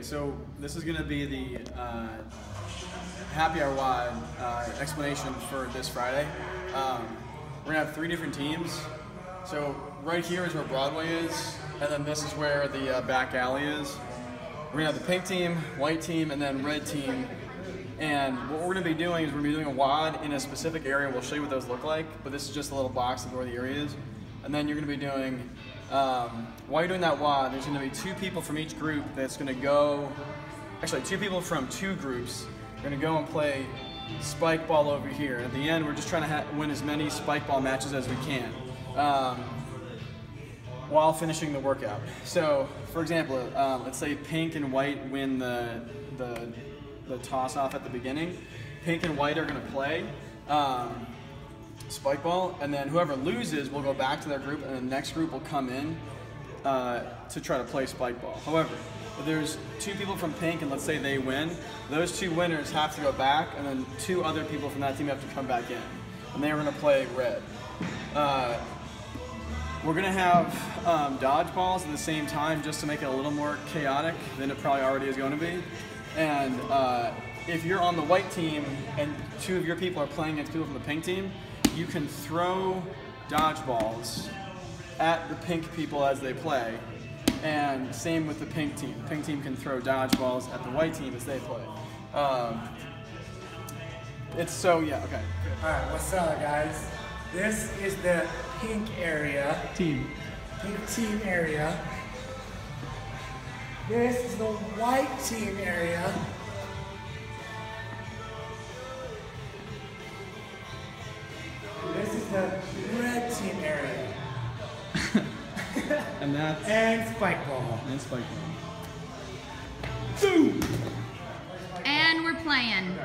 So this is going to be the uh, happy hour wide uh, explanation for this Friday. Um, we're gonna have three different teams. So right here is where Broadway is, and then this is where the uh, back alley is. We're gonna have the pink team, white team, and then red team. And what we're gonna be doing is we're gonna be doing a WoD in a specific area. We'll show you what those look like, but this is just a little box of where the area is. And then you're gonna be doing, um, while you're doing that WoD, there's gonna be two people from each group that's gonna go, actually two people from two groups are gonna go and play spike ball over here. At the end, we're just trying to win as many spike ball matches as we can. Um, while finishing the workout. So, for example, um, let's say pink and white win the, the, the toss off at the beginning. Pink and white are going to play um, spike ball, and then whoever loses will go back to their group, and the next group will come in uh, to try to play spike ball. However, if there's two people from pink, and let's say they win, those two winners have to go back, and then two other people from that team have to come back in, and they are going to play red. Uh, we're gonna have um, dodgeballs at the same time just to make it a little more chaotic than it probably already is going to be. And uh, if you're on the white team and two of your people are playing against people from the pink team, you can throw dodgeballs at the pink people as they play. And same with the pink team. The pink team can throw dodgeballs at the white team as they play. Um, it's so, yeah, okay. Alright, what's up guys? This is the pink area. Team. Pink team area. This is the white team area. The red team area. And that's, And spike ball. and spike ball. And we're playing.